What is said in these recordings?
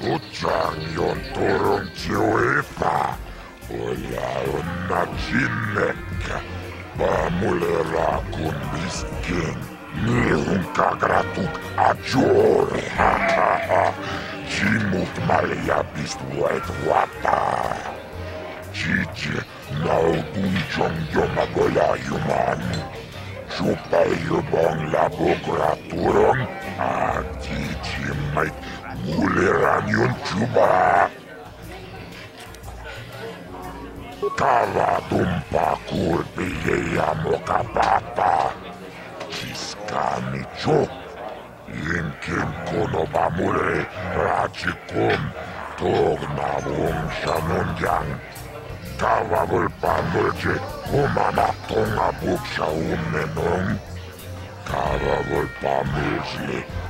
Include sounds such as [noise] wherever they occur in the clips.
Tutsangi on turuntsiuifa. Oja on nacinnek. Pamulera kun miskin. Nihun kagratut ajur. Чимут малия пистует вата. Чичи наудун чонгема гола юман. Чупа юбон лабу кратурон, а ти чимайт Гулераньон чуба. Cava dumpa curbii amo capapa. Ciscamicio. Inkin conobamure racicum. Tognavum shanungyang. Cava vulpamulce umamatonga buxa umnenum. Cava vulpamulce.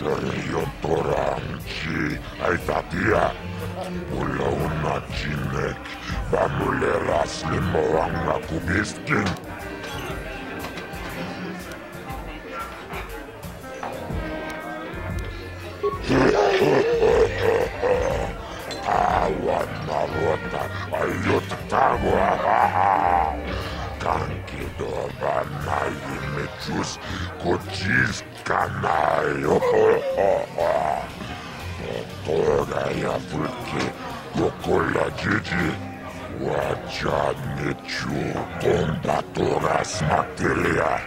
moleraji. Terion toranchi. Aitatia. Ula una chinek. Va molera slimoanga kubiskin. Awana rota. Ayot tagwa. Kanki doba na imechus. [laughs] Kochis kanayo. Toga ya fulke. Kokola jiji. Wacha nechu. Kombatoras materia.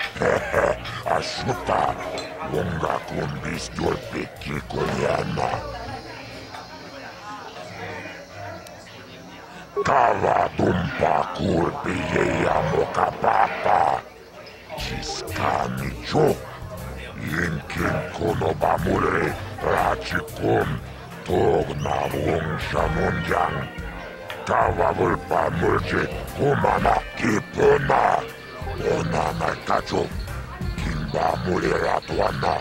Ashuta. Wonga kumbis dolpeki koyana. Cava tumpa curbii amocapapa Ciscamicho Inkin conobamure Rachicum Tognavum shamunjang Cava vulpa mulce Cumana kipuna Onana cacho Kimba mulera tuana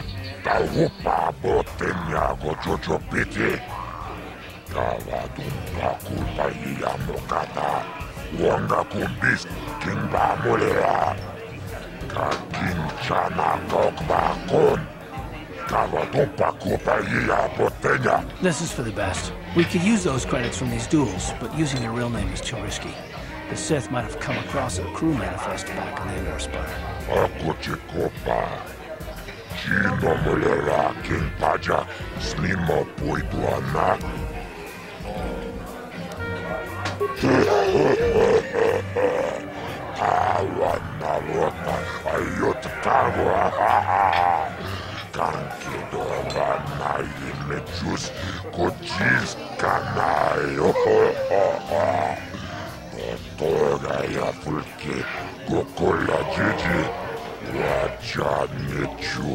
Taupa botenia gochochopiti Taupa This is for the best. We could use those credits from these duels, but using your real name is too risky. The Sith might have come across a crew manifest back in the Endar Spire. Ako chikopa. Chino mulera king paja. Slimo puituana. Ta ładna młoda fajutka Tarkidowana i mycius kociskana Motora jafulki kukulla dzidzi Łacianie ciu,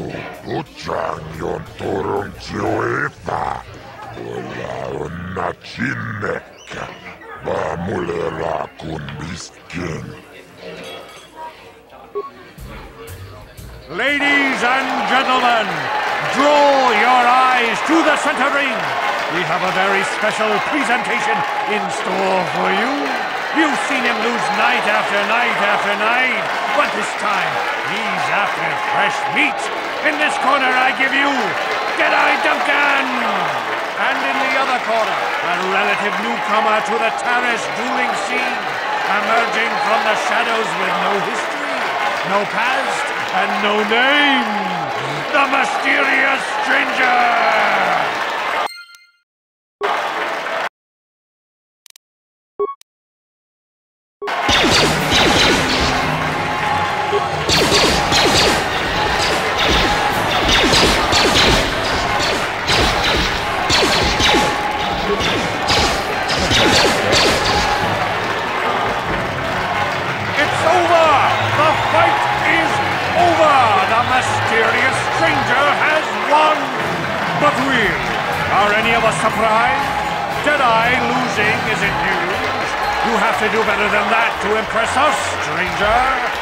uczanią turą ciłyfa Ula on nacineka chineka. Bamulera. Ladies and gentlemen, draw your eyes to the center ring. We have a very special presentation in store for you. You've seen him lose night after night after night, but this time he's after fresh meat. In this corner, I give you Deadeye Duncan! And in the other corner, a relative newcomer to the Taris dueling scene, emerging from the shadows with no history, no past, and no name. The mysterious stranger! Surprised? Jedi losing isn't news. You have to do better than that to impress us, stranger.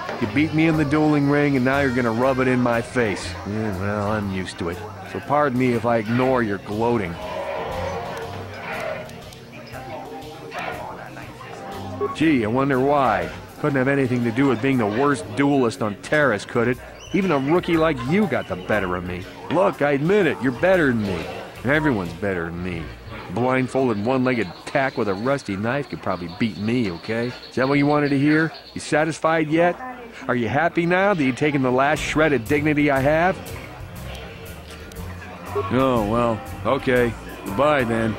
You beat me in the dueling ring, and now you're gonna rub it in my face. Yeah, well, I'm used to it. So pardon me if I ignore your gloating. Gee, I wonder why. Couldn't have anything to do with being the worst duelist on Taris, could it? Even a rookie like you got the better of me. Look, I admit it, you're better than me. Everyone's better than me. Blindfolded one-legged tack with a rusty knife could probably beat me, okay? Is that what you wanted to hear? You satisfied yet? Are you happy now that you've taken the last shred of dignity I have? Oh, well, okay. Goodbye, then.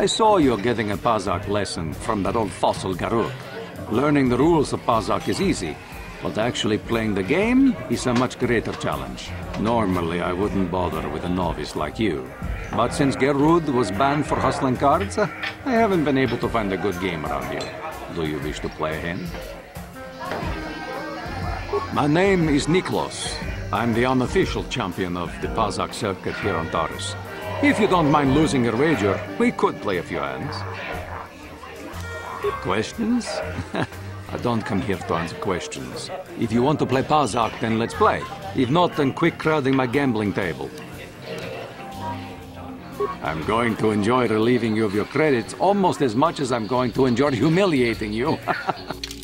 I saw you getting a Pazaak lesson from that old fossil Gelrood. Learning the rules of Pazaak is easy, but actually playing the game is a much greater challenge. Normally, I wouldn't bother with a novice like you. But since Gelrood was banned for hustling cards, uh, I haven't been able to find a good game around here. Do you wish to play a hand? My name is Niklos. I'm the unofficial champion of the Pazaak circuit here on Taris. If you don't mind losing your wager, we could play a few hands. Questions? [laughs] I don't come here to answer questions. If you want to play Pazaak, then let's play. If not, then quit crowding my gambling table. I'm going to enjoy relieving you of your credits almost as much as I'm going to enjoy [laughs] humiliating you. You [laughs]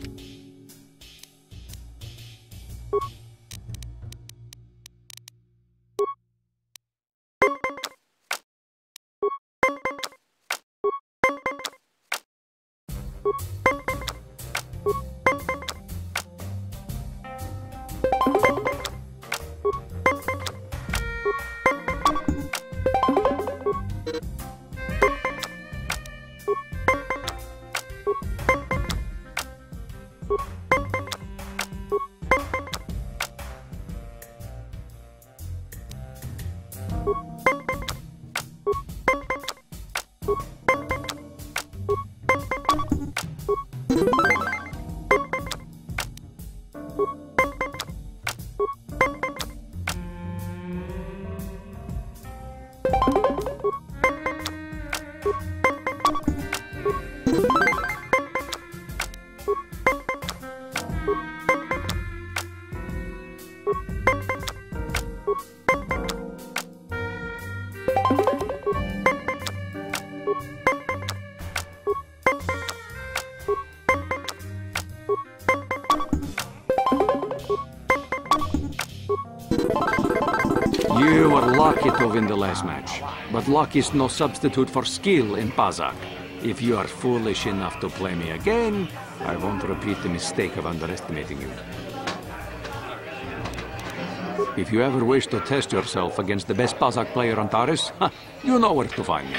To win the last match, but luck is no substitute for skill in Pazaak. If you are foolish enough to play me again, I won't repeat the mistake of underestimating you. If you ever wish to test yourself against the best Pazaak player on Taris, [laughs] you know where to find me.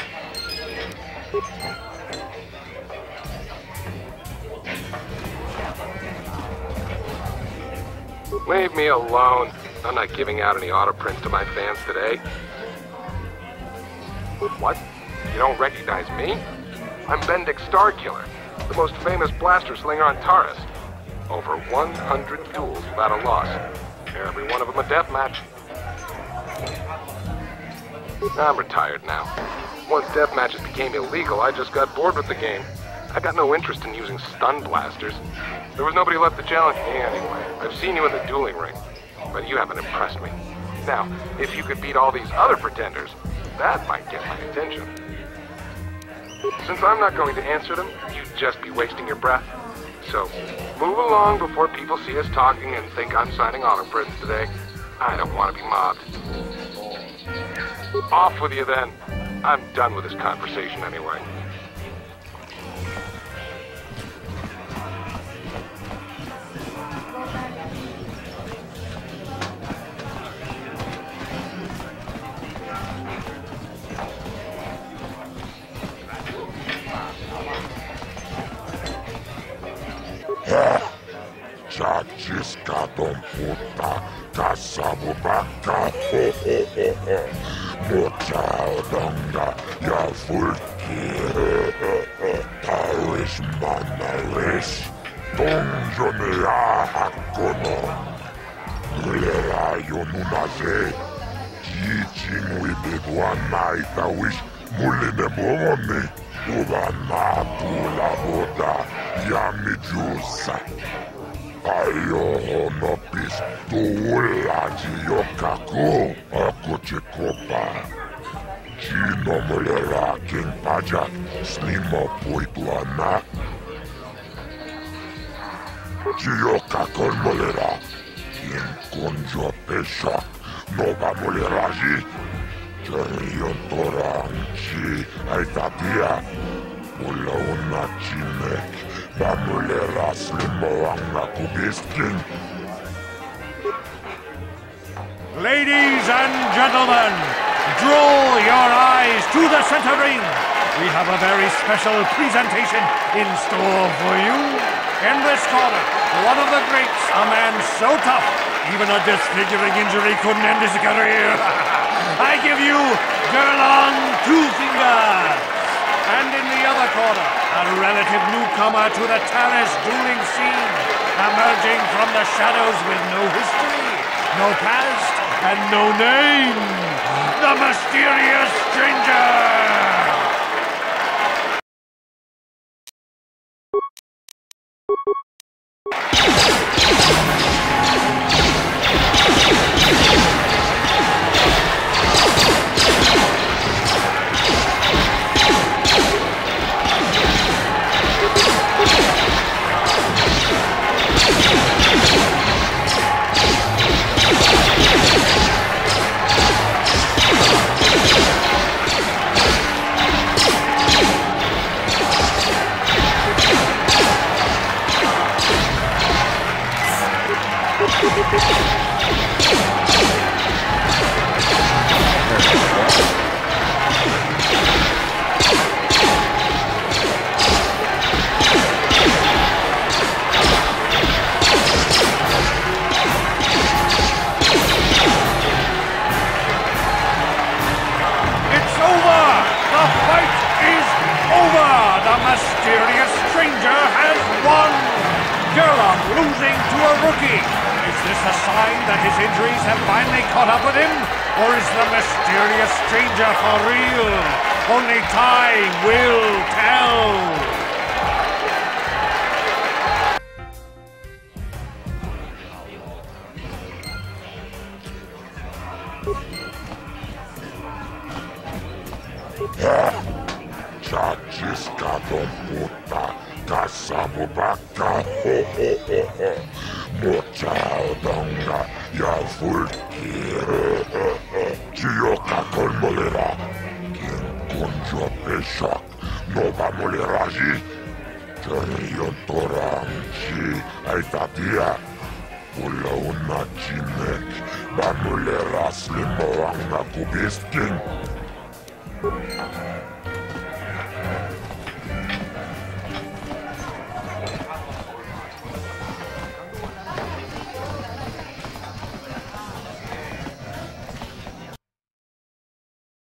Leave me alone. I'm not giving out any auto prints to my fans today. What? You don't recognize me? I'm Bendak Starkiller, the most famous blaster slinger on Taris. Over 100 duels without a loss. Every one of them a death match. I'm retired now. Once death matches became illegal, I just got bored with the game. I got no interest in using stun blasters. There was nobody left to challenge me anyway. I've seen you in the dueling ring, but you haven't impressed me. Now, if you could beat all these other pretenders, that might get my attention. Since I'm not going to answer them, you'd just be wasting your breath. So, move along before people see us talking and think I'm signing autoprints today. I don't want to be mobbed. Off with you then. I'm done with this conversation anyway. Computa kasamu baka Muchaudanga ya furki Taris manaris Tunjoni ya hakono Lea yonunaze Jijin wibibwa naita wish Mulide bomone Ubana boda yamijusa Aioro no pistola de Yokaku a cocecopa, que Tino molera kenpaja snimo Yokaku Tiyokakon molera Kenkonjo pesha Nova moleraji Teriontoranchi Aitapia Ulauna chinek Ladies and gentlemen, draw your eyes to the center ring. We have a very special presentation in store for you. In this corner, one of the greats, a man so tough, even a disfiguring injury couldn't end his career. [laughs] I give you Gerlon Two. And in the other corner, a relative newcomer to the Taris dueling scene, emerging from the shadows with no history, no past, and no name, the mysterious real? Only time will nova molera ji. Cherion torang chi, aitapia. Pula una chinek, bamulera slimoanga kubiskin.